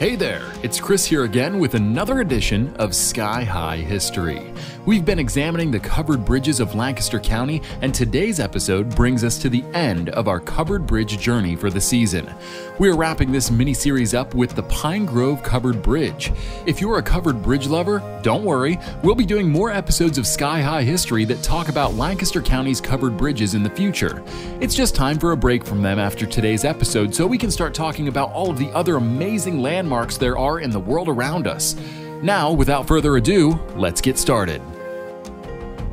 Hey there, it's Chris here again with another edition of Sky High History. We've been examining the covered bridges of Lancaster County, and today's episode brings us to the end of our covered bridge journey for the season. We're wrapping this mini series up with the Pine Grove Covered Bridge. If you're a covered bridge lover, don't worry, we'll be doing more episodes of Sky High History that talk about Lancaster County's covered bridges in the future. It's just time for a break from them after today's episode so we can start talking about all of the other amazing landmarks there are in the world around us. Now, without further ado, let's get started.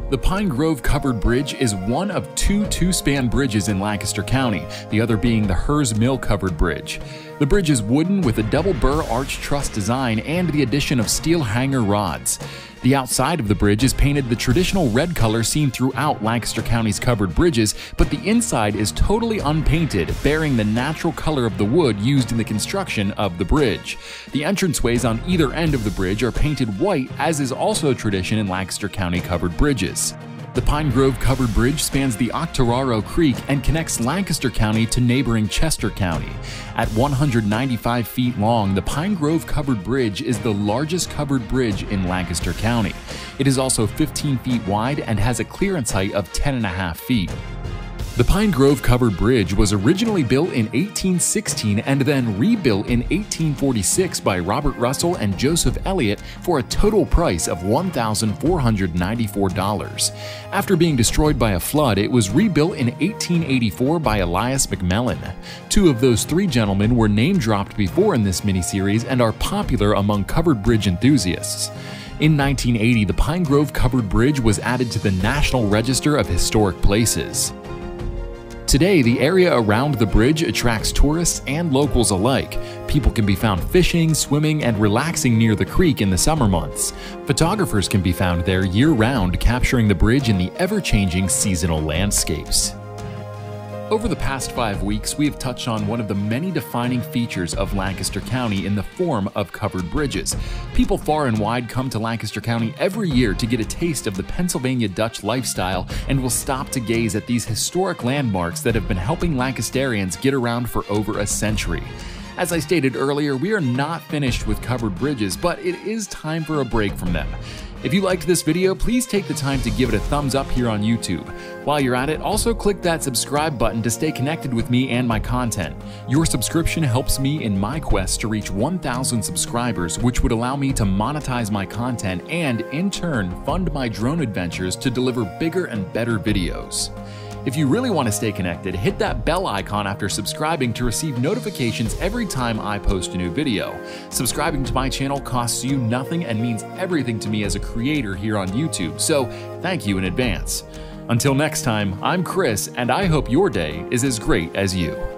The Pine Grove Covered Bridge is one of two two-span bridges in Lancaster County, the other being the Herr's Mill Covered Bridge. The bridge is wooden with a double burr arch truss design and the addition of steel hanger rods. The outside of the bridge is painted the traditional red color seen throughout Lancaster County's covered bridges, but the inside is totally unpainted, bearing the natural color of the wood used in the construction of the bridge. The entranceways on either end of the bridge are painted white, as is also tradition in Lancaster County covered bridges. The Pine Grove Covered Bridge spans the Octoraro Creek and connects Lancaster County to neighboring Chester County. At 195 feet long, the Pine Grove Covered Bridge is the largest covered bridge in Lancaster County. It is also 15 feet wide and has a clearance height of 10.5 feet. The Pine Grove Covered Bridge was originally built in 1816 and then rebuilt in 1846 by Robert Russell and Joseph Elliott for a total price of $1,494. After being destroyed by a flood, it was rebuilt in 1884 by Elias McMellen. Two of those three gentlemen were name dropped before in this miniseries and are popular among covered bridge enthusiasts. In 1980, the Pine Grove Covered Bridge was added to the National Register of Historic Places. Today, the area around the bridge attracts tourists and locals alike. People can be found fishing, swimming, and relaxing near the creek in the summer months. Photographers can be found there year round, capturing the bridge in the ever changing seasonal landscapes. Over the past five weeks, we have touched on one of the many defining features of Lancaster County in the form of covered bridges. People far and wide come to Lancaster County every year to get a taste of the Pennsylvania Dutch lifestyle and will stop to gaze at these historic landmarks that have been helping Lancasterians get around for over a century. As I stated earlier, we are not finished with covered bridges, but it is time for a break from them. If you liked this video, please take the time to give it a thumbs up here on YouTube. While you're at it, also click that subscribe button to stay connected with me and my content. Your subscription helps me in my quest to reach 1,000 subscribers, which would allow me to monetize my content and, in turn, fund my drone adventures to deliver bigger and better videos. If you really want to stay connected, hit that bell icon after subscribing to receive notifications every time I post a new video. Subscribing to my channel costs you nothing and means everything to me as a creator here on YouTube, so thank you in advance. Until next time, I'm Chris, and I hope your day is as great as you.